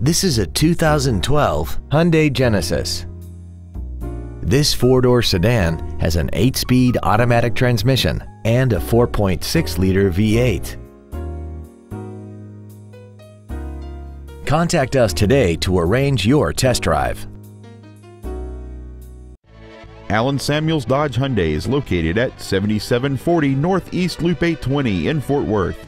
This is a 2012 Hyundai Genesis. This four-door sedan has an 8-speed automatic transmission and a 4.6-liter V8. Contact us today to arrange your test drive. Allen Samuels Dodge Hyundai is located at 7740 Northeast Loop 820 in Fort Worth.